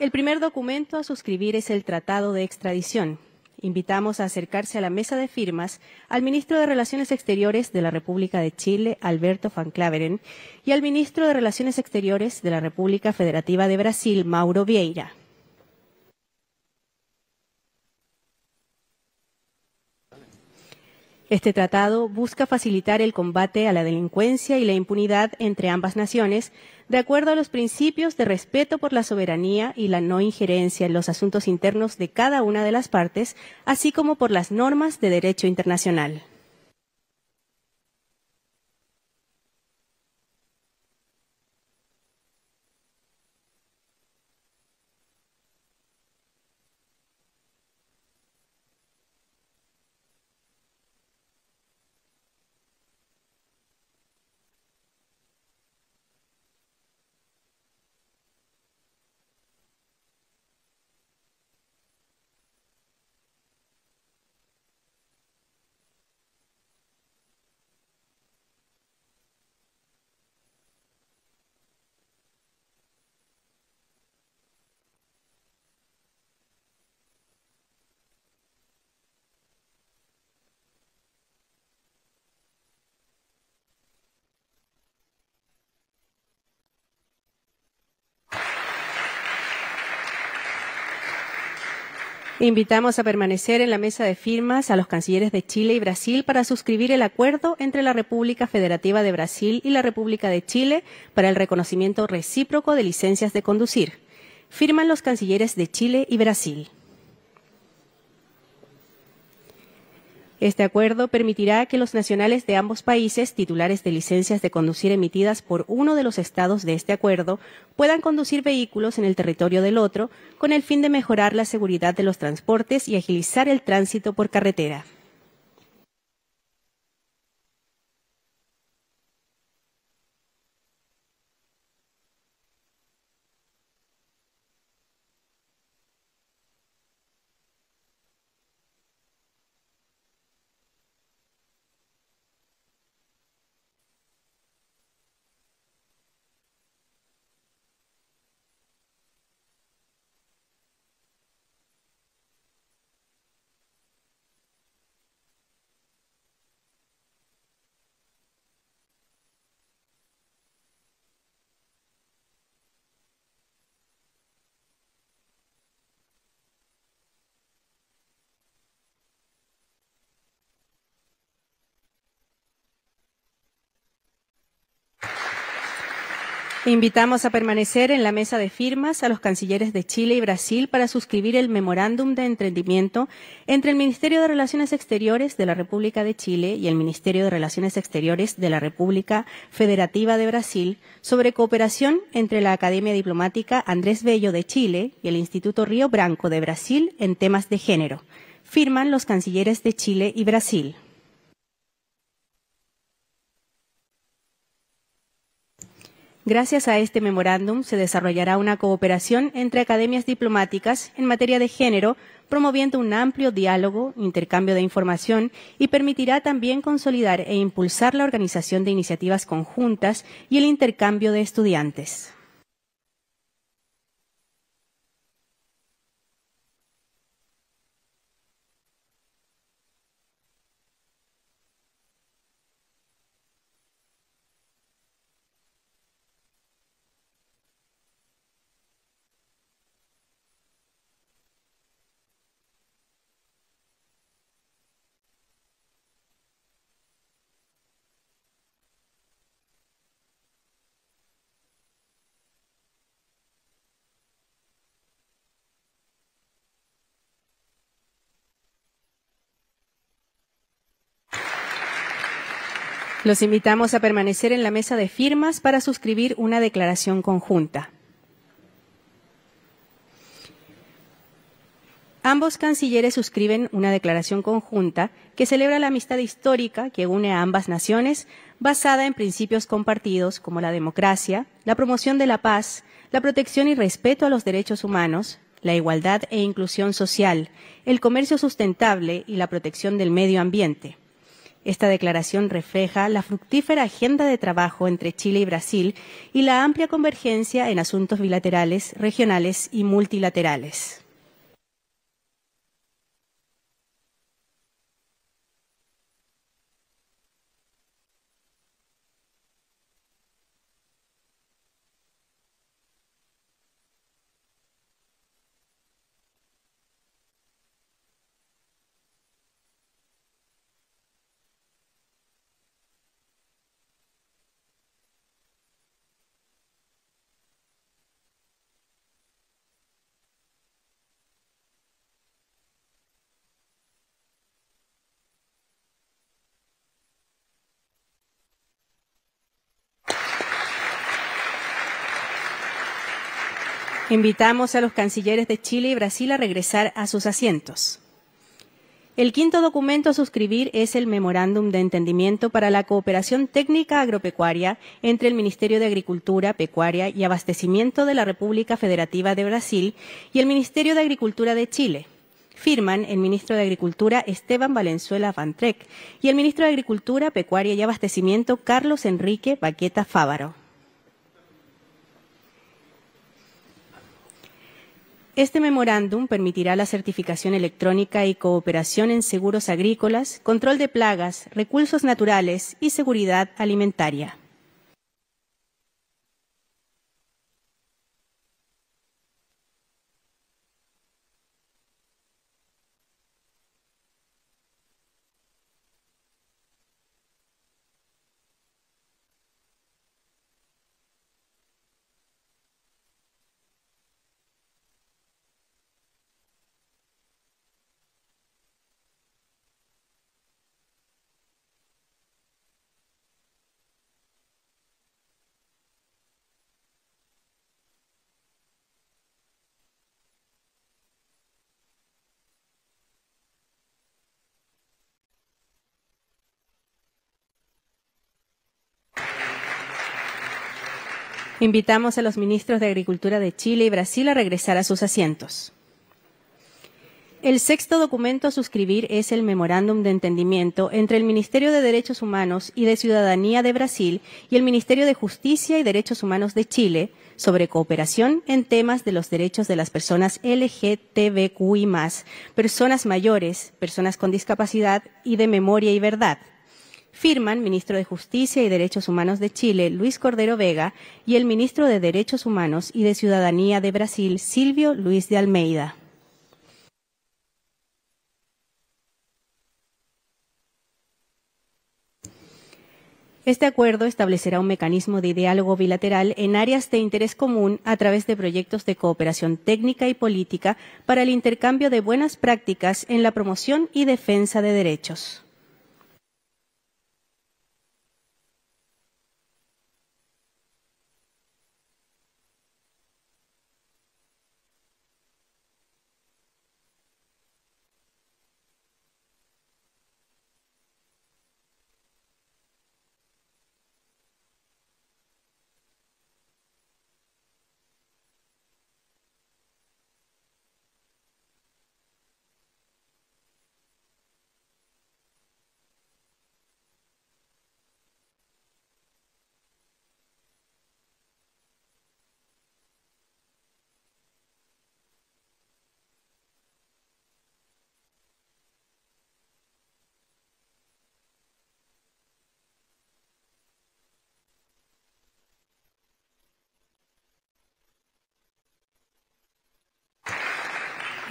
El primer documento a suscribir es el Tratado de Extradición. Invitamos a acercarse a la mesa de firmas al ministro de Relaciones Exteriores de la República de Chile, Alberto Van Claveren, y al ministro de Relaciones Exteriores de la República Federativa de Brasil, Mauro Vieira. Este tratado busca facilitar el combate a la delincuencia y la impunidad entre ambas naciones, de acuerdo a los principios de respeto por la soberanía y la no injerencia en los asuntos internos de cada una de las partes, así como por las normas de derecho internacional. Invitamos a permanecer en la mesa de firmas a los cancilleres de Chile y Brasil para suscribir el acuerdo entre la República Federativa de Brasil y la República de Chile para el reconocimiento recíproco de licencias de conducir. Firman los cancilleres de Chile y Brasil. Este acuerdo permitirá que los nacionales de ambos países, titulares de licencias de conducir emitidas por uno de los estados de este acuerdo, puedan conducir vehículos en el territorio del otro con el fin de mejorar la seguridad de los transportes y agilizar el tránsito por carretera. Invitamos a permanecer en la mesa de firmas a los cancilleres de Chile y Brasil para suscribir el memorándum de entendimiento entre el Ministerio de Relaciones Exteriores de la República de Chile y el Ministerio de Relaciones Exteriores de la República Federativa de Brasil sobre cooperación entre la Academia Diplomática Andrés Bello de Chile y el Instituto Río Branco de Brasil en temas de género. Firman los cancilleres de Chile y Brasil. Gracias a este memorándum se desarrollará una cooperación entre academias diplomáticas en materia de género, promoviendo un amplio diálogo, intercambio de información y permitirá también consolidar e impulsar la organización de iniciativas conjuntas y el intercambio de estudiantes. Los invitamos a permanecer en la mesa de firmas para suscribir una declaración conjunta. Ambos cancilleres suscriben una declaración conjunta que celebra la amistad histórica que une a ambas naciones, basada en principios compartidos como la democracia, la promoción de la paz, la protección y respeto a los derechos humanos, la igualdad e inclusión social, el comercio sustentable y la protección del medio ambiente. Esta declaración refleja la fructífera agenda de trabajo entre Chile y Brasil y la amplia convergencia en asuntos bilaterales, regionales y multilaterales. Invitamos a los cancilleres de Chile y Brasil a regresar a sus asientos. El quinto documento a suscribir es el Memorándum de Entendimiento para la Cooperación Técnica Agropecuaria entre el Ministerio de Agricultura, Pecuaria y Abastecimiento de la República Federativa de Brasil y el Ministerio de Agricultura de Chile. Firman el ministro de Agricultura Esteban Valenzuela Van Trek y el ministro de Agricultura, Pecuaria y Abastecimiento Carlos Enrique Baqueta Fávaro. Este memorándum permitirá la certificación electrónica y cooperación en seguros agrícolas, control de plagas, recursos naturales y seguridad alimentaria. Invitamos a los ministros de Agricultura de Chile y Brasil a regresar a sus asientos. El sexto documento a suscribir es el Memorándum de Entendimiento entre el Ministerio de Derechos Humanos y de Ciudadanía de Brasil y el Ministerio de Justicia y Derechos Humanos de Chile sobre cooperación en temas de los derechos de las personas LGTBQI, personas mayores, personas con discapacidad y de memoria y verdad firman ministro de Justicia y Derechos Humanos de Chile, Luis Cordero Vega, y el ministro de Derechos Humanos y de Ciudadanía de Brasil, Silvio Luis de Almeida. Este acuerdo establecerá un mecanismo de diálogo bilateral en áreas de interés común a través de proyectos de cooperación técnica y política para el intercambio de buenas prácticas en la promoción y defensa de derechos.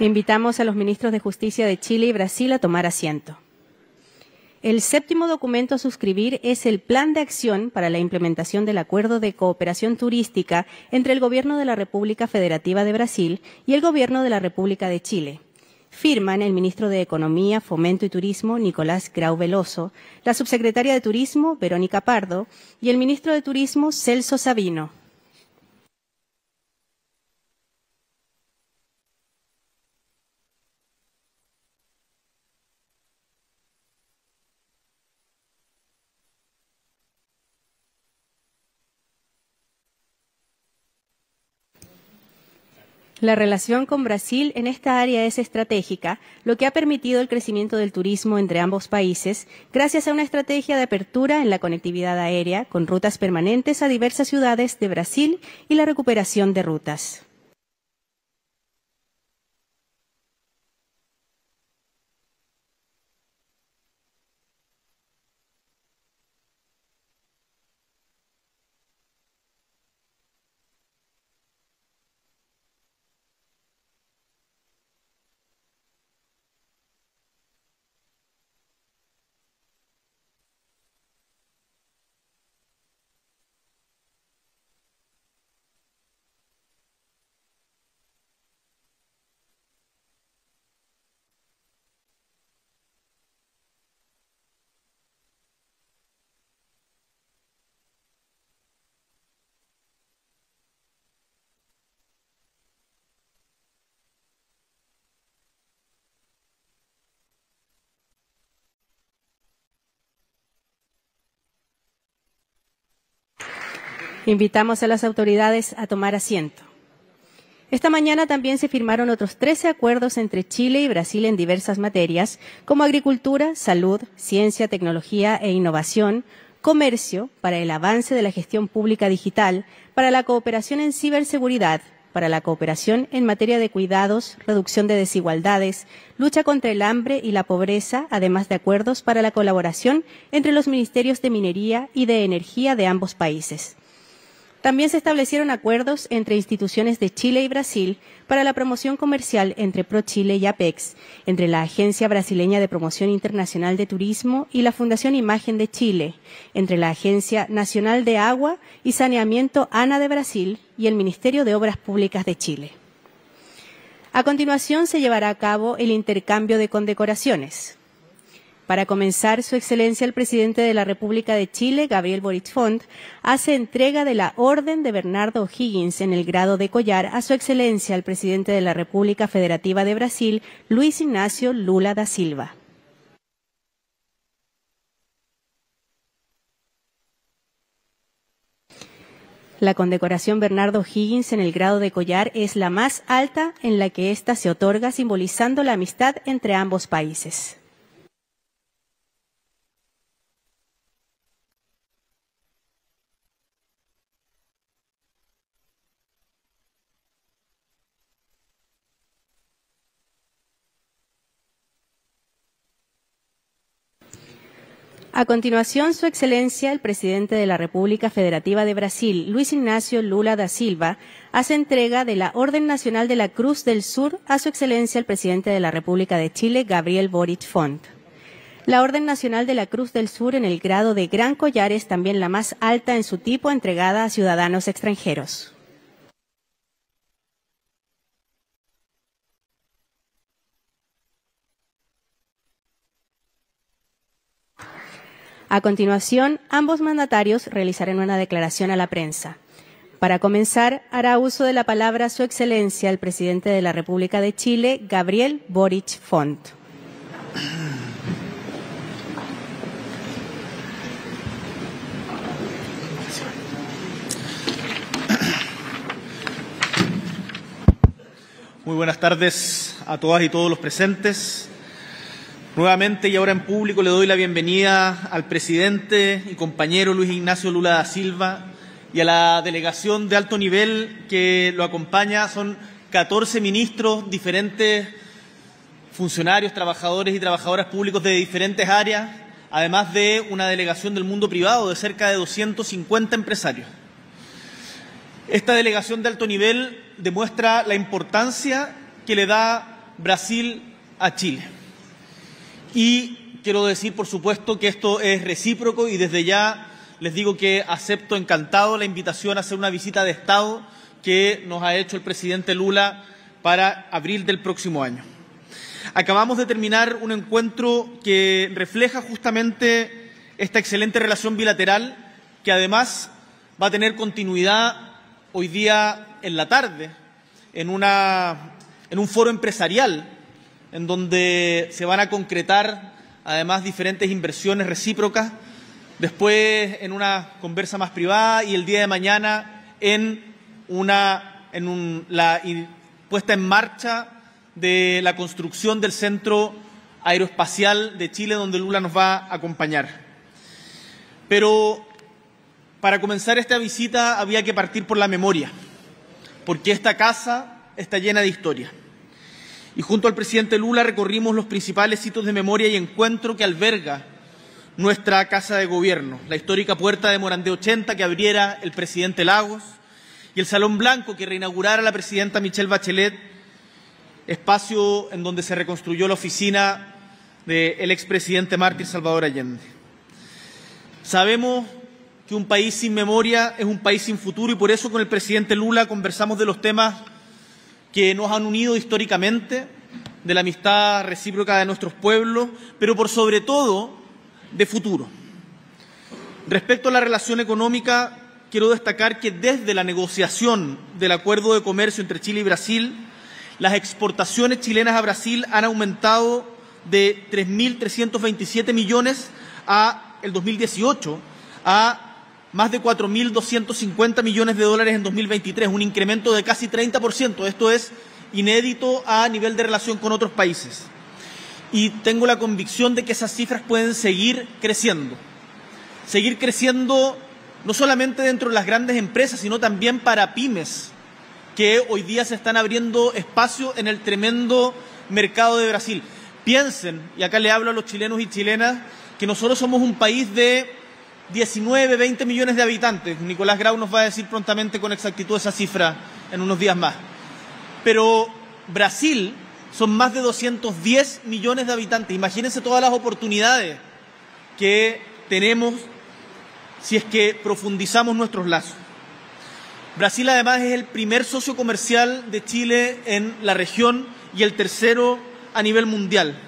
Invitamos a los ministros de Justicia de Chile y Brasil a tomar asiento. El séptimo documento a suscribir es el Plan de Acción para la implementación del Acuerdo de Cooperación Turística entre el Gobierno de la República Federativa de Brasil y el Gobierno de la República de Chile. Firman el ministro de Economía, Fomento y Turismo, Nicolás Grau Veloso, la subsecretaria de Turismo, Verónica Pardo, y el ministro de Turismo, Celso Sabino. La relación con Brasil en esta área es estratégica, lo que ha permitido el crecimiento del turismo entre ambos países gracias a una estrategia de apertura en la conectividad aérea con rutas permanentes a diversas ciudades de Brasil y la recuperación de rutas. Invitamos a las autoridades a tomar asiento. Esta mañana también se firmaron otros 13 acuerdos entre Chile y Brasil en diversas materias, como agricultura, salud, ciencia, tecnología e innovación, comercio, para el avance de la gestión pública digital, para la cooperación en ciberseguridad, para la cooperación en materia de cuidados, reducción de desigualdades, lucha contra el hambre y la pobreza, además de acuerdos para la colaboración entre los ministerios de Minería y de Energía de ambos países. También se establecieron acuerdos entre instituciones de Chile y Brasil para la promoción comercial entre ProChile y APEX, entre la Agencia Brasileña de Promoción Internacional de Turismo y la Fundación Imagen de Chile, entre la Agencia Nacional de Agua y Saneamiento ANA de Brasil y el Ministerio de Obras Públicas de Chile. A continuación se llevará a cabo el intercambio de condecoraciones. Para comenzar, Su Excelencia el Presidente de la República de Chile, Gabriel Boric Font, hace entrega de la Orden de Bernardo O'Higgins en el grado de collar a Su Excelencia el Presidente de la República Federativa de Brasil, Luis Ignacio Lula da Silva. La condecoración Bernardo Higgins en el grado de collar es la más alta en la que ésta se otorga, simbolizando la amistad entre ambos países. A continuación, Su Excelencia, el Presidente de la República Federativa de Brasil, Luis Ignacio Lula da Silva, hace entrega de la Orden Nacional de la Cruz del Sur a Su Excelencia, el Presidente de la República de Chile, Gabriel Boric Font. La Orden Nacional de la Cruz del Sur en el grado de Gran Collar es también la más alta en su tipo entregada a ciudadanos extranjeros. A continuación, ambos mandatarios realizarán una declaración a la prensa. Para comenzar, hará uso de la palabra Su Excelencia el presidente de la República de Chile, Gabriel Boric Font. Muy buenas tardes a todas y todos los presentes. Nuevamente y ahora en público le doy la bienvenida al presidente y compañero Luis Ignacio Lula da Silva y a la delegación de alto nivel que lo acompaña. Son 14 ministros, diferentes funcionarios, trabajadores y trabajadoras públicos de diferentes áreas, además de una delegación del mundo privado de cerca de 250 empresarios. Esta delegación de alto nivel demuestra la importancia que le da Brasil a Chile. Y quiero decir, por supuesto, que esto es recíproco y desde ya les digo que acepto encantado la invitación a hacer una visita de Estado que nos ha hecho el presidente Lula para abril del próximo año. Acabamos de terminar un encuentro que refleja justamente esta excelente relación bilateral que además va a tener continuidad hoy día en la tarde en, una, en un foro empresarial en donde se van a concretar además diferentes inversiones recíprocas, después en una conversa más privada y el día de mañana en, una, en la puesta en marcha de la construcción del Centro Aeroespacial de Chile, donde Lula nos va a acompañar. Pero para comenzar esta visita había que partir por la memoria, porque esta casa está llena de historia. Y junto al presidente Lula recorrimos los principales sitios de memoria y encuentro que alberga nuestra casa de gobierno, la histórica puerta de Morandé 80 que abriera el presidente Lagos y el Salón Blanco que reinaugurara la presidenta Michelle Bachelet, espacio en donde se reconstruyó la oficina del expresidente mártir Salvador Allende. Sabemos que un país sin memoria es un país sin futuro y por eso con el presidente Lula conversamos de los temas que nos han unido históricamente, de la amistad recíproca de nuestros pueblos, pero por sobre todo de futuro. Respecto a la relación económica, quiero destacar que desde la negociación del acuerdo de comercio entre Chile y Brasil, las exportaciones chilenas a Brasil han aumentado de 3.327 millones a el 2018 a más de 4.250 millones de dólares en 2023, un incremento de casi 30%. Esto es inédito a nivel de relación con otros países. Y tengo la convicción de que esas cifras pueden seguir creciendo. Seguir creciendo no solamente dentro de las grandes empresas, sino también para pymes, que hoy día se están abriendo espacio en el tremendo mercado de Brasil. Piensen, y acá le hablo a los chilenos y chilenas, que nosotros somos un país de 19, 20 millones de habitantes. Nicolás Grau nos va a decir prontamente con exactitud esa cifra en unos días más. Pero Brasil son más de 210 millones de habitantes. Imagínense todas las oportunidades que tenemos si es que profundizamos nuestros lazos. Brasil además es el primer socio comercial de Chile en la región y el tercero a nivel mundial.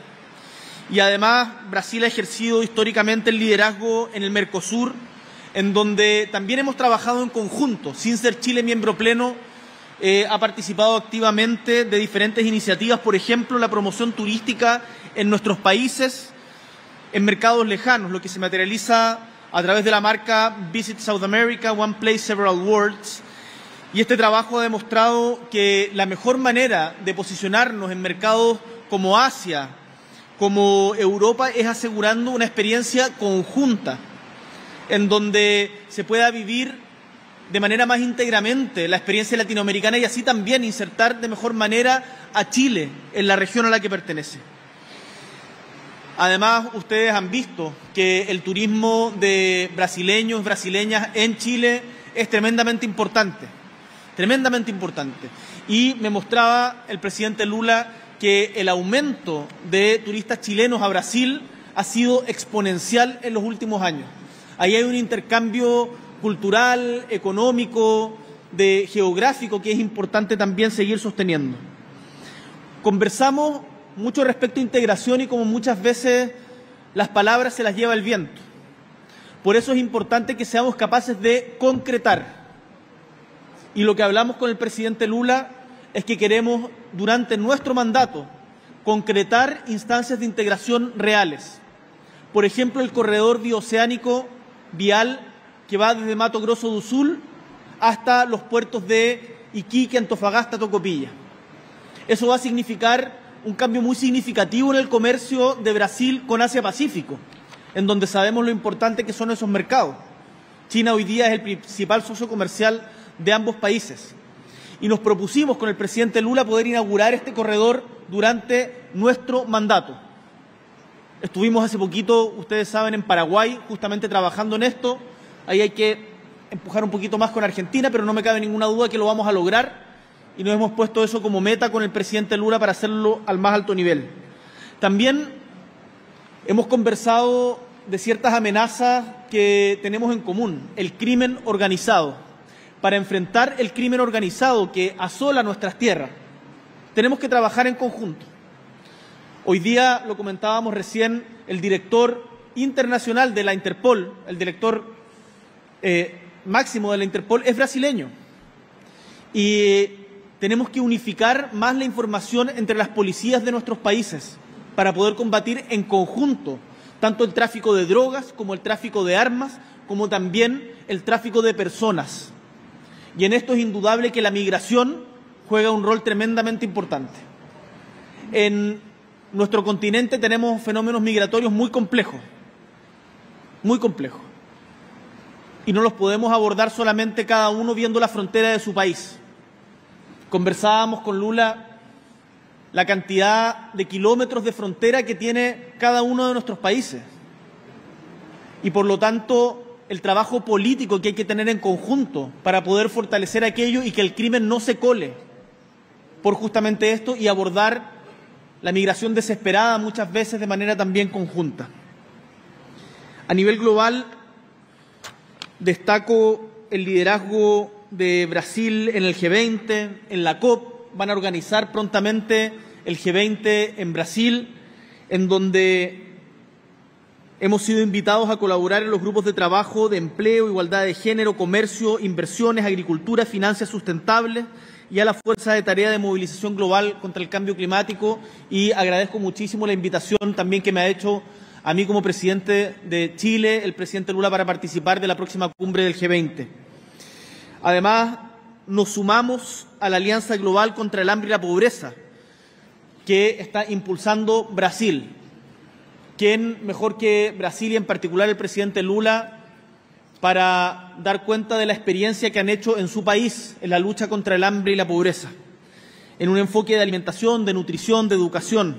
Y además Brasil ha ejercido históricamente el liderazgo en el Mercosur, en donde también hemos trabajado en conjunto. Sin ser Chile miembro pleno, eh, ha participado activamente de diferentes iniciativas, por ejemplo, la promoción turística en nuestros países, en mercados lejanos, lo que se materializa a través de la marca Visit South America, One Place, Several Worlds. Y este trabajo ha demostrado que la mejor manera de posicionarnos en mercados como Asia, como Europa es asegurando una experiencia conjunta en donde se pueda vivir de manera más íntegramente la experiencia latinoamericana y así también insertar de mejor manera a Chile en la región a la que pertenece. Además, ustedes han visto que el turismo de brasileños, brasileñas en Chile es tremendamente importante, tremendamente importante. Y me mostraba el presidente Lula que el aumento de turistas chilenos a Brasil ha sido exponencial en los últimos años. Ahí hay un intercambio cultural, económico, de geográfico que es importante también seguir sosteniendo. Conversamos mucho respecto a integración y como muchas veces las palabras se las lleva el viento. Por eso es importante que seamos capaces de concretar. Y lo que hablamos con el presidente Lula es que queremos, durante nuestro mandato, concretar instancias de integración reales. Por ejemplo, el corredor bioceánico vial que va desde Mato Grosso do Sul hasta los puertos de Iquique, Antofagasta, Tocopilla. Eso va a significar un cambio muy significativo en el comercio de Brasil con Asia-Pacífico, en donde sabemos lo importante que son esos mercados. China hoy día es el principal socio comercial de ambos países y nos propusimos con el presidente Lula poder inaugurar este corredor durante nuestro mandato. Estuvimos hace poquito, ustedes saben, en Paraguay, justamente trabajando en esto. Ahí hay que empujar un poquito más con Argentina, pero no me cabe ninguna duda que lo vamos a lograr y nos hemos puesto eso como meta con el presidente Lula para hacerlo al más alto nivel. También hemos conversado de ciertas amenazas que tenemos en común, el crimen organizado para enfrentar el crimen organizado que asola nuestras tierras. Tenemos que trabajar en conjunto. Hoy día, lo comentábamos recién, el director internacional de la Interpol, el director eh, máximo de la Interpol, es brasileño. Y tenemos que unificar más la información entre las policías de nuestros países para poder combatir en conjunto tanto el tráfico de drogas como el tráfico de armas, como también el tráfico de personas. Y en esto es indudable que la migración juega un rol tremendamente importante. En nuestro continente tenemos fenómenos migratorios muy complejos, muy complejos. Y no los podemos abordar solamente cada uno viendo la frontera de su país. Conversábamos con Lula la cantidad de kilómetros de frontera que tiene cada uno de nuestros países. Y por lo tanto, el trabajo político que hay que tener en conjunto para poder fortalecer aquello y que el crimen no se cole por justamente esto y abordar la migración desesperada muchas veces de manera también conjunta. A nivel global, destaco el liderazgo de Brasil en el G20, en la COP, van a organizar prontamente el G20 en Brasil, en donde hemos sido invitados a colaborar en los grupos de trabajo de empleo, igualdad de género, comercio, inversiones, agricultura, finanzas sustentables y a la Fuerza de Tarea de Movilización Global contra el Cambio Climático y agradezco muchísimo la invitación también que me ha hecho a mí como presidente de Chile, el presidente Lula, para participar de la próxima cumbre del G20. Además, nos sumamos a la Alianza Global contra el Hambre y la Pobreza, que está impulsando Brasil. ¿Quién mejor que Brasil y en particular el presidente Lula para dar cuenta de la experiencia que han hecho en su país en la lucha contra el hambre y la pobreza, en un enfoque de alimentación, de nutrición, de educación.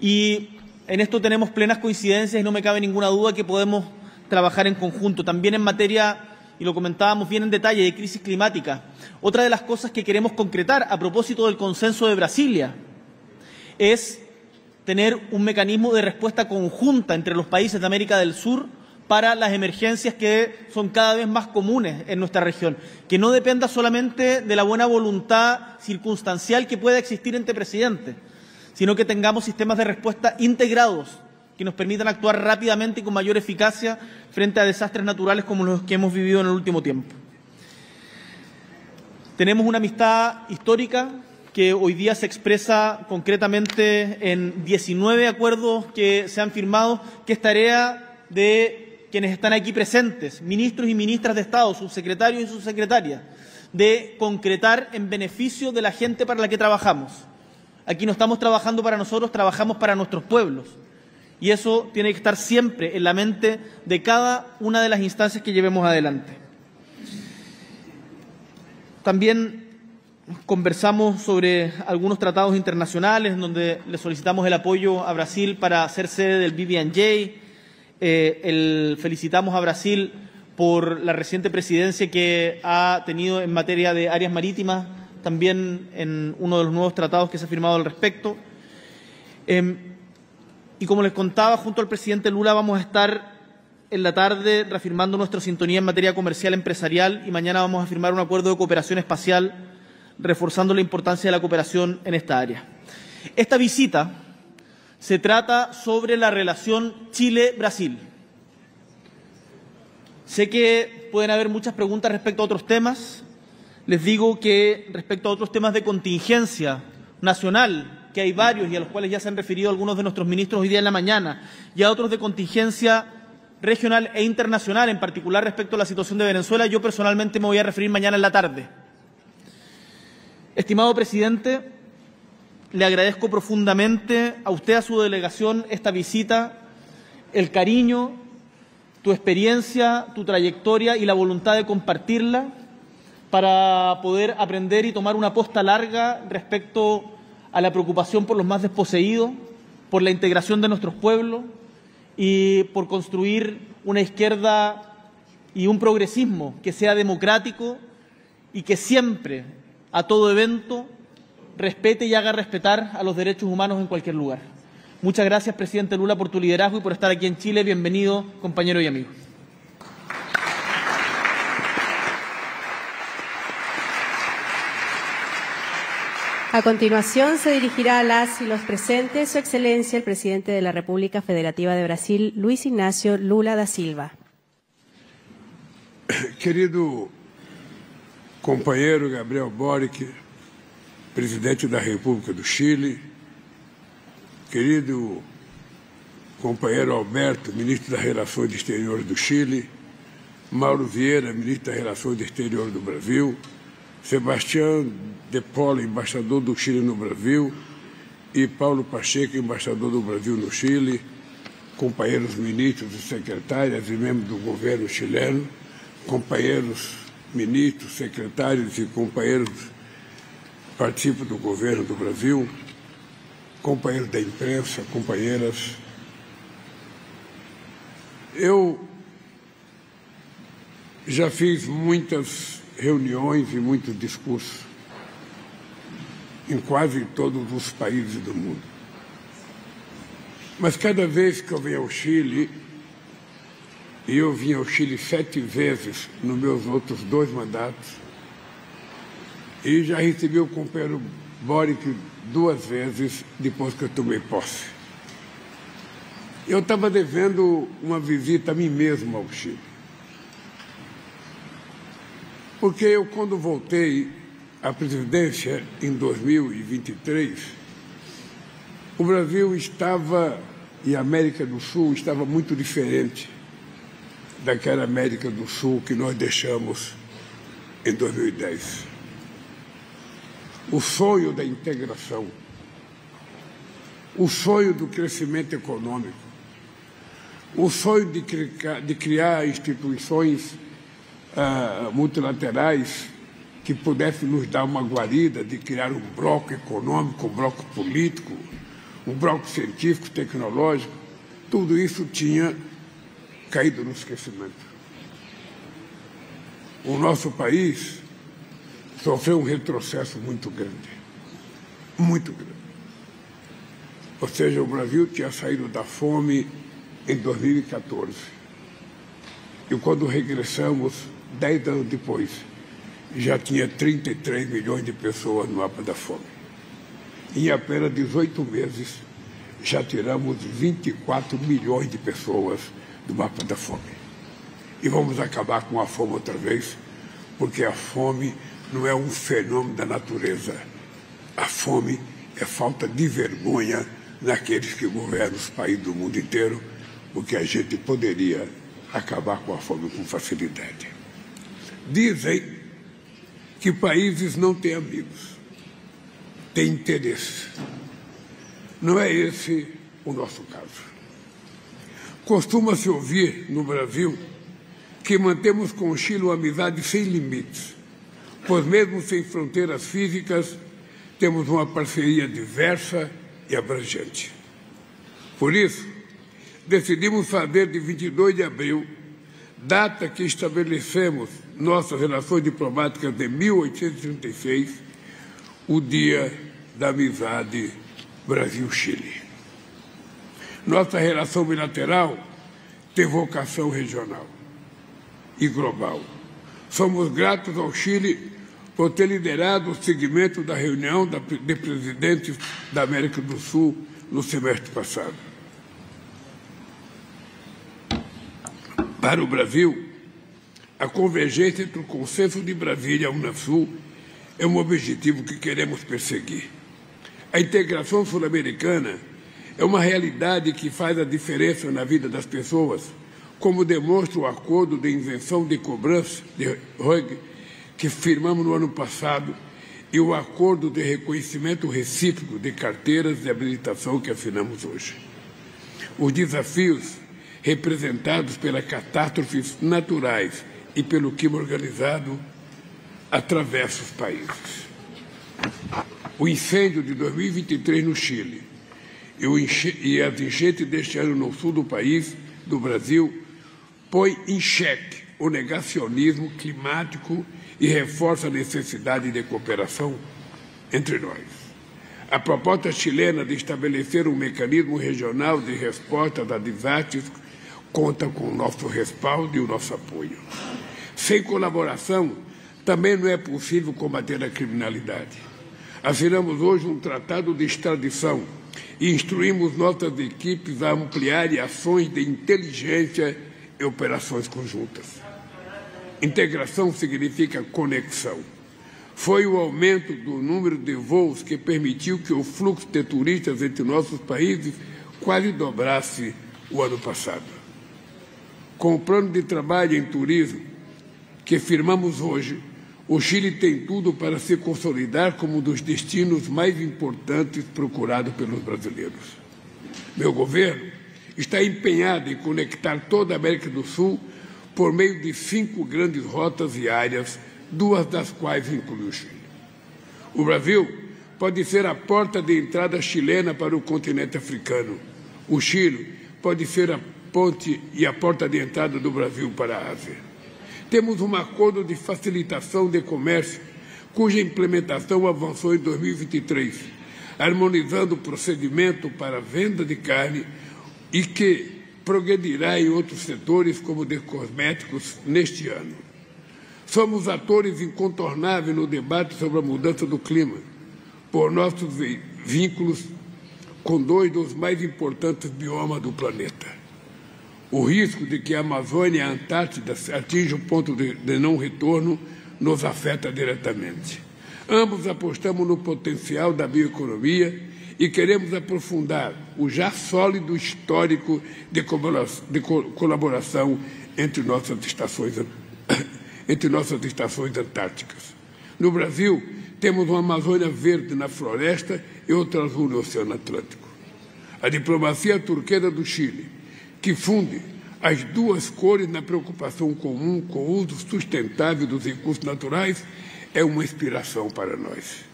Y en esto tenemos plenas coincidencias y no me cabe ninguna duda que podemos trabajar en conjunto. También en materia y lo comentábamos bien en detalle, de crisis climática. Otra de las cosas que queremos concretar a propósito del consenso de Brasilia es tener un mecanismo de respuesta conjunta entre los países de América del Sur para las emergencias que son cada vez más comunes en nuestra región, que no dependa solamente de la buena voluntad circunstancial que pueda existir entre presidentes, sino que tengamos sistemas de respuesta integrados que nos permitan actuar rápidamente y con mayor eficacia frente a desastres naturales como los que hemos vivido en el último tiempo. Tenemos una amistad histórica que hoy día se expresa concretamente en 19 acuerdos que se han firmado, que es tarea de quienes están aquí presentes, ministros y ministras de Estado, subsecretarios y subsecretarias, de concretar en beneficio de la gente para la que trabajamos. Aquí no estamos trabajando para nosotros, trabajamos para nuestros pueblos. Y eso tiene que estar siempre en la mente de cada una de las instancias que llevemos adelante. También conversamos sobre algunos tratados internacionales donde le solicitamos el apoyo a Brasil para ser sede del BBNJ. Eh, felicitamos a Brasil por la reciente presidencia que ha tenido en materia de áreas marítimas, también en uno de los nuevos tratados que se ha firmado al respecto. Em, y como les contaba, junto al presidente Lula vamos a estar en la tarde reafirmando nuestra sintonía en materia comercial empresarial y mañana vamos a firmar un acuerdo de cooperación espacial reforzando la importancia de la cooperación en esta área. Esta visita se trata sobre la relación Chile-Brasil. Sé que pueden haber muchas preguntas respecto a otros temas. Les digo que respecto a otros temas de contingencia nacional, que hay varios y a los cuales ya se han referido algunos de nuestros ministros hoy día en la mañana, y a otros de contingencia regional e internacional, en particular respecto a la situación de Venezuela, yo personalmente me voy a referir mañana en la tarde. Estimado presidente, le agradezco profundamente a usted, a su delegación, esta visita, el cariño, tu experiencia, tu trayectoria y la voluntad de compartirla para poder aprender y tomar una posta larga respecto a la preocupación por los más desposeídos, por la integración de nuestros pueblos y por construir una izquierda y un progresismo que sea democrático y que siempre, a todo evento, respete y haga respetar a los derechos humanos en cualquier lugar. Muchas gracias, presidente Lula, por tu liderazgo y por estar aquí en Chile. Bienvenido, compañero y amigo. A continuación se dirigirá a las y los presentes Su Excelencia el Presidente de la República Federativa de Brasil, Luis Ignacio Lula da Silva. Querido companheiro Gabriel Boric, presidente da República do Chile, querido companheiro Alberto, ministro das Relações Exteriores do Chile, Mauro Vieira, ministro das Relações Exteriores do Brasil, Sebastião de Paula, embaixador do Chile no Brasil, e Paulo Pacheco, embaixador do Brasil no Chile, companheiros ministros e secretárias e membros do governo chileno, companheiros ministros, secretários e companheiros participam do governo do Brasil, companheiros da imprensa, companheiras. Eu já fiz muitas reuniões e muitos discursos em quase todos os países do mundo. Mas cada vez que eu venho ao Chile, e eu vim ao Chile sete vezes nos meus outros dois mandatos, e já recebi o companheiro Boric duas vezes depois que eu tomei posse. Eu estava devendo uma visita a mim mesmo ao Chile. Porque eu, quando voltei à presidência em 2023, o Brasil estava, e a América do Sul estava muito diferente daquela América do Sul que nós deixamos em 2010. O sonho da integração, o sonho do crescimento econômico, o sonho de criar, de criar instituições uh, multilaterais que pudessem nos dar uma guarida, de criar um bloco econômico, um bloco político, um bloco científico, tecnológico, tudo isso tinha caído no esquecimento. O nosso país sofreu um retrocesso muito grande. Muito grande. Ou seja, o Brasil tinha saído da fome em 2014. E quando regressamos, dez anos depois, já tinha 33 milhões de pessoas no mapa da fome. Em apenas 18 meses, já tiramos 24 milhões de pessoas do mapa da fome. E vamos acabar com a fome outra vez, porque a fome não é um fenômeno da natureza. A fome é falta de vergonha naqueles que governam os países do mundo inteiro, porque a gente poderia acabar com a fome com facilidade. Dizem que países não têm amigos, têm interesse. Não é esse o nosso caso. Costuma-se ouvir no Brasil que mantemos com o Chile uma amizade sem limites, pois, mesmo sem fronteiras físicas, temos uma parceria diversa e abrangente. Por isso, decidimos fazer de 22 de abril, data que estabelecemos nossas relações diplomáticas de 1836, o Dia da Amizade Brasil-Chile. Nossa relação bilateral tem vocação regional e global. Somos gratos ao Chile por ter liderado o segmento da reunião de presidentes da América do Sul no semestre passado. Para o Brasil, a convergência entre o consenso de Brasília e a Unasul é um objetivo que queremos perseguir. A integração sul-americana é uma realidade que faz a diferença na vida das pessoas, como demonstra o acordo de invenção de cobrança de Hague, que firmamos no ano passado, e o acordo de reconhecimento recíproco de carteiras de habilitação que assinamos hoje. Os desafios representados pelas catástrofes naturais e pelo crime organizado atravessam os países. O incêndio de 2023 no Chile, e as enchentes deste ano no sul do país, do Brasil, põe em xeque o negacionismo climático e reforça a necessidade de cooperação entre nós. A proposta chilena de estabelecer um mecanismo regional de resposta a desastres conta com o nosso respaldo e o nosso apoio. Sem colaboração, também não é possível combater a criminalidade. Assinamos hoje um tratado de extradição e instruímos nossas equipes a ampliar ações de inteligência e operações conjuntas. Integração significa conexão. Foi o aumento do número de voos que permitiu que o fluxo de turistas entre nossos países quase dobrasse o ano passado. Com o plano de trabalho em turismo que firmamos hoje, O Chile tem tudo para se consolidar como um dos destinos mais importantes procurados pelos brasileiros. Meu governo está empenhado em conectar toda a América do Sul por meio de cinco grandes rotas viárias, duas das quais inclui o Chile. O Brasil pode ser a porta de entrada chilena para o continente africano. O Chile pode ser a ponte e a porta de entrada do Brasil para a Ásia. Temos um acordo de facilitação de comércio, cuja implementação avançou em 2023, harmonizando o procedimento para a venda de carne e que progredirá em outros setores, como de cosméticos, neste ano. Somos atores incontornáveis no debate sobre a mudança do clima, por nossos vínculos com dois dos mais importantes biomas do planeta. O risco de que a Amazônia e a Antártida atinjam o ponto de, de não retorno nos afeta diretamente. Ambos apostamos no potencial da bioeconomia e queremos aprofundar o já sólido histórico de colaboração entre nossas estações, entre nossas estações antárticas. No Brasil, temos uma Amazônia verde na floresta e outra azul no Oceano Atlântico. A diplomacia turquesa do Chile, que funde as duas cores na preocupação comum com o uso sustentável dos recursos naturais, é uma inspiração para nós.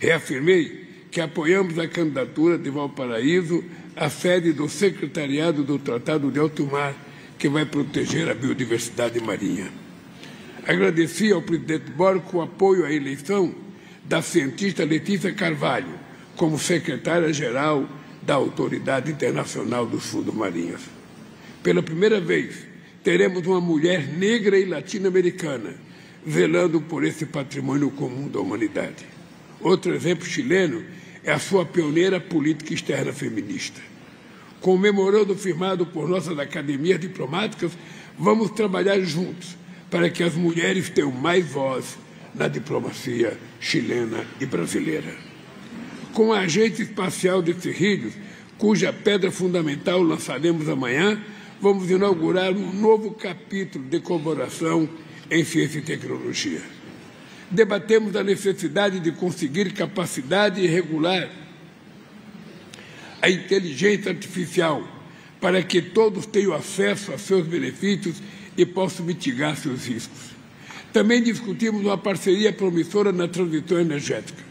Reafirmei que apoiamos a candidatura de Valparaíso à sede do Secretariado do Tratado de Alto Mar, que vai proteger a biodiversidade marinha. Agradeci ao presidente Boric o apoio à eleição da cientista Letícia Carvalho como secretária-geral da Autoridade Internacional dos Fundos Marinhos. Pela primeira vez, teremos uma mulher negra e latino-americana velando por esse patrimônio comum da humanidade. Outro exemplo chileno é a sua pioneira política externa feminista. Com o firmado por nossas academias diplomáticas, vamos trabalhar juntos para que as mulheres tenham mais voz na diplomacia chilena e brasileira. Com a Agência Espacial de Cerrilhos, cuja pedra fundamental lançaremos amanhã, vamos inaugurar um novo capítulo de colaboração em ciência e tecnologia. Debatemos a necessidade de conseguir capacidade regular a inteligência artificial para que todos tenham acesso a seus benefícios e possam mitigar seus riscos. Também discutimos uma parceria promissora na transição energética.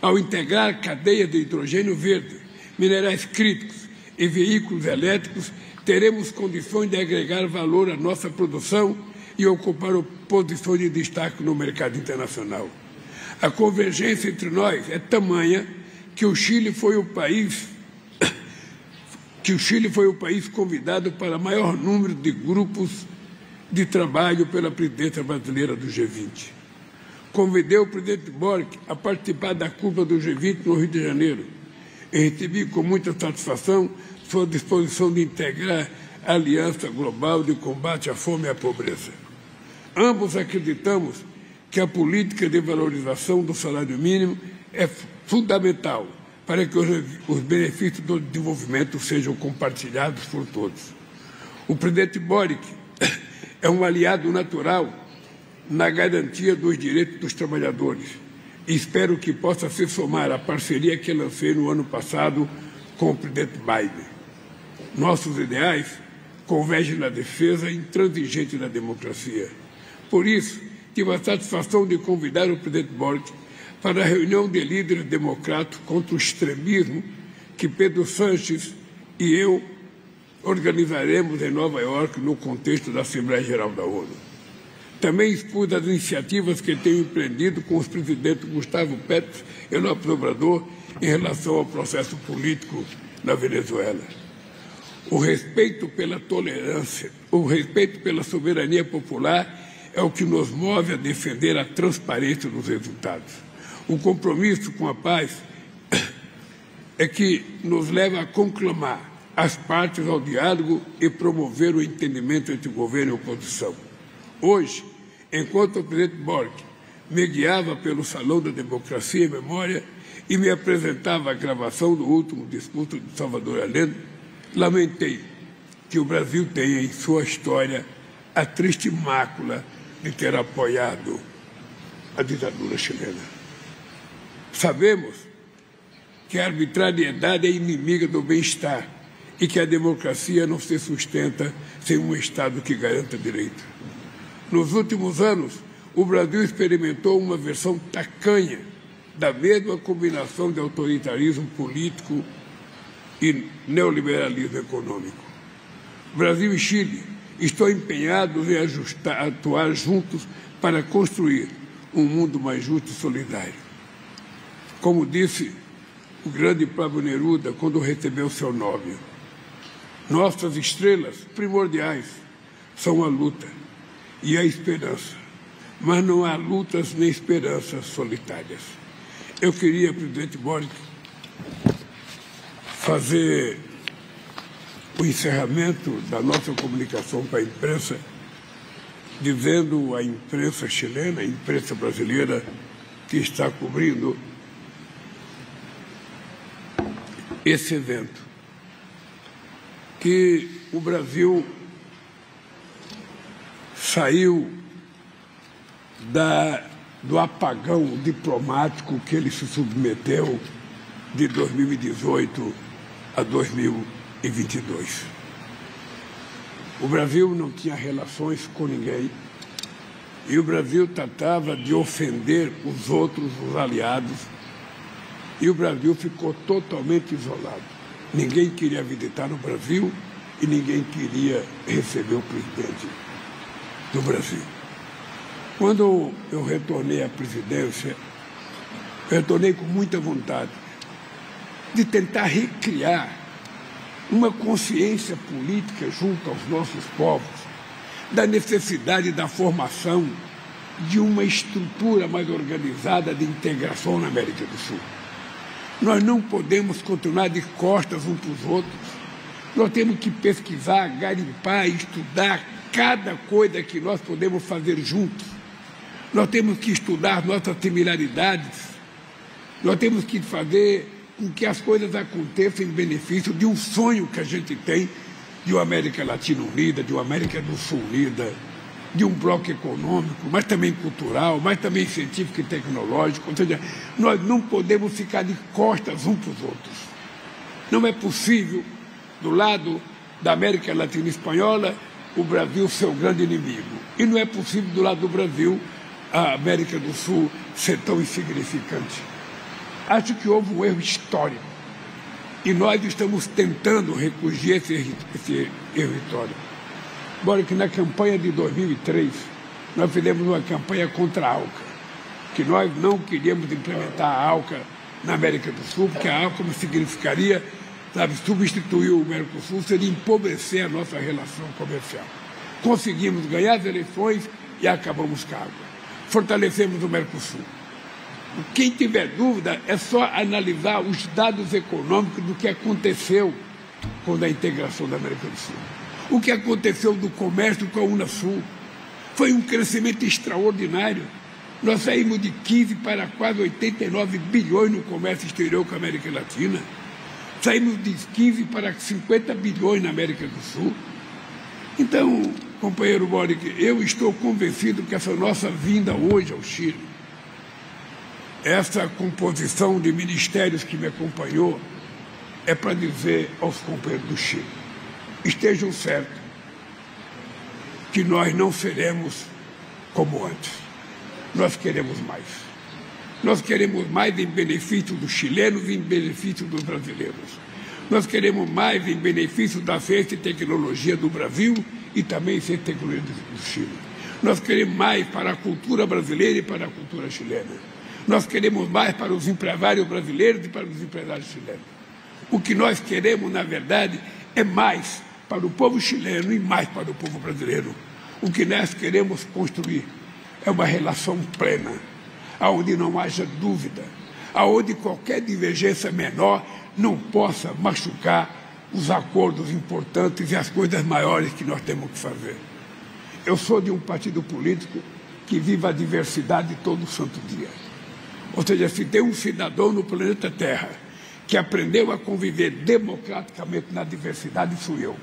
Ao integrar cadeia de hidrogênio verde, minerais críticos e veículos elétricos, teremos condições de agregar valor à nossa produção e ocupar posições de destaque no mercado internacional. A convergência entre nós é tamanha que o Chile foi o país que o Chile foi o país convidado para maior número de grupos de trabalho pela presidência brasileira do G20. Convidei o presidente Boric a participar da curva do G20 no Rio de Janeiro e recebi com muita satisfação sua disposição de integrar a Aliança Global de Combate à Fome e à Pobreza. Ambos acreditamos que a política de valorização do salário mínimo é fundamental para que os benefícios do desenvolvimento sejam compartilhados por todos. O presidente Boric é um aliado natural na garantia dos direitos dos trabalhadores. E espero que possa se somar à parceria que lancei no ano passado com o presidente Biden. Nossos ideais convergem na defesa intransigente da democracia. Por isso, tive a satisfação de convidar o presidente Boric para a reunião de líderes democratas contra o extremismo que Pedro Sanches e eu organizaremos em Nova York no contexto da Assembleia Geral da ONU. Também expus as iniciativas que tenho empreendido com os presidentes Gustavo Petro e López Obrador em relação ao processo político na Venezuela. O respeito pela tolerância, o respeito pela soberania popular é o que nos move a defender a transparência dos resultados. O compromisso com a paz é que nos leva a conclamar as partes ao diálogo e promover o entendimento entre governo e oposição. Hoje, enquanto o presidente Borg me guiava pelo Salão da Democracia e Memória e me apresentava a gravação do último discurso de Salvador Allende, lamentei que o Brasil tenha em sua história a triste mácula de ter apoiado a ditadura chilena. Sabemos que a arbitrariedade é inimiga do bem-estar e que a democracia não se sustenta sem um Estado que garanta direito. Nos últimos anos, o Brasil experimentou uma versão tacanha da mesma combinação de autoritarismo político e neoliberalismo econômico. Brasil e Chile estão empenhados em ajustar, atuar juntos para construir um mundo mais justo e solidário. Como disse o grande Pablo Neruda quando recebeu seu nome, nossas estrelas primordiais são a luta e a esperança, mas não há lutas nem esperanças solitárias. Eu queria, presidente Boric, fazer o encerramento da nossa comunicação para a imprensa, dizendo à imprensa chilena, à imprensa brasileira que está cobrindo esse evento, que o Brasil saiu da, do apagão diplomático que ele se submeteu de 2018 a 2022. O Brasil não tinha relações com ninguém e o Brasil tratava de ofender os outros, os aliados, e o Brasil ficou totalmente isolado. Ninguém queria visitar no Brasil e ninguém queria receber o presidente do Brasil. Quando eu retornei à presidência, eu retornei com muita vontade de tentar recriar uma consciência política junto aos nossos povos da necessidade da formação de uma estrutura mais organizada de integração na América do Sul. Nós não podemos continuar de costas uns para os outros. Nós temos que pesquisar, garimpar, estudar cada coisa que nós podemos fazer juntos. Nós temos que estudar nossas similaridades. Nós temos que fazer com que as coisas aconteçam em benefício de um sonho que a gente tem de uma América Latina unida, de uma América do Sul unida, de um bloco econômico, mas também cultural, mas também científico e tecnológico. Ou seja, nós não podemos ficar de costas uns para os outros. Não é possível, do lado da América Latina Espanhola, o Brasil ser o grande inimigo. E não é possível, do lado do Brasil, a América do Sul ser tão insignificante. Acho que houve um erro histórico. E nós estamos tentando recugir esse, esse erro histórico. Embora que na campanha de 2003, nós fizemos uma campanha contra a ALCA, que nós não queríamos implementar a ALCA na América do Sul, porque a ALCA significaria, sabe, substituir o Mercosul, seria empobrecer a nossa relação comercial. Conseguimos ganhar as eleições e acabamos com a água. Fortalecemos o Mercosul. Quem tiver dúvida é só analisar os dados econômicos do que aconteceu com a integração da América do Sul. O que aconteceu do comércio com a Unasul foi um crescimento extraordinário. Nós saímos de 15 para quase 89 bilhões no comércio exterior com a América Latina. Saímos de 15 para 50 bilhões na América do Sul. Então, companheiro Boric, eu estou convencido que essa nossa vinda hoje ao Chile essa composição de ministérios que me acompanhou é para dizer aos companheiros do Chile: estejam certos que nós não seremos como antes. Nós queremos mais. Nós queremos mais em benefício dos chilenos e em benefício dos brasileiros. Nós queremos mais em benefício da ciência e tecnologia do Brasil e também ciência e tecnologia do Chile. Nós queremos mais para a cultura brasileira e para a cultura chilena. Nós queremos mais para os empresários brasileiros e para os empresários chilenos. O que nós queremos, na verdade, é mais para o povo chileno e mais para o povo brasileiro. O que nós queremos construir é uma relação plena, onde não haja dúvida, aonde qualquer divergência menor não possa machucar os acordos importantes e as coisas maiores que nós temos que fazer. Eu sou de um partido político que vive a diversidade todo santo dia. Ou seja, se tem um cidadão no planeta Terra que aprendeu a conviver democraticamente na diversidade, sou eu.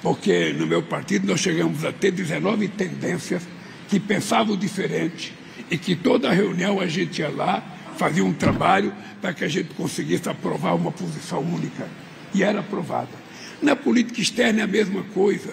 Porque no meu partido nós chegamos a ter 19 tendências que pensavam diferente, E que toda reunião a gente ia lá, fazia um trabalho para que a gente conseguisse aprovar uma posição única. E era aprovada. Na política externa é a mesma coisa.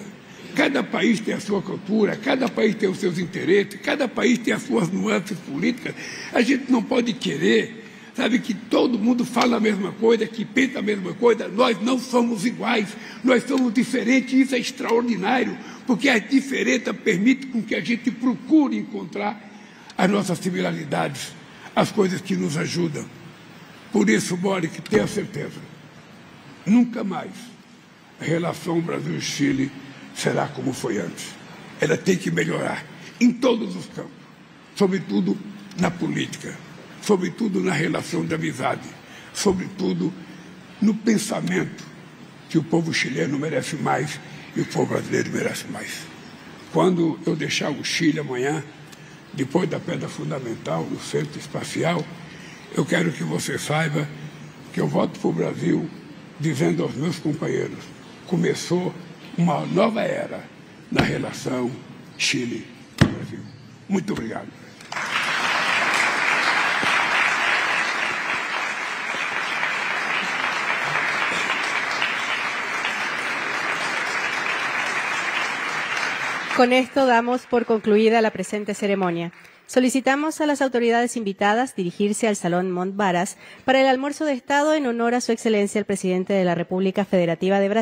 Cada país tem a sua cultura, cada país tem os seus interesses, cada país tem as suas nuances políticas. A gente não pode querer, sabe, que todo mundo fala a mesma coisa, que pensa a mesma coisa. Nós não somos iguais, nós somos diferentes, isso é extraordinário, porque a diferença permite com que a gente procure encontrar as nossas similaridades, as coisas que nos ajudam. Por isso, Boric, tenha certeza, nunca mais a relação Brasil-Chile será como foi antes. Ela tem que melhorar em todos os campos, sobretudo na política, sobretudo na relação de amizade, sobretudo no pensamento que o povo chileno merece mais e o povo brasileiro merece mais. Quando eu deixar o Chile amanhã, depois da pedra fundamental no centro espacial, eu quero que você saiba que eu volto para o Brasil dizendo aos meus companheiros: começou uma nova era na relação Chile-Brasil. Muito obrigado. Con esto damos por concluida la presente ceremonia. Solicitamos a las autoridades invitadas dirigirse al Salón Montbaras para el almuerzo de Estado en honor a su excelencia el presidente de la República Federativa de Brasil.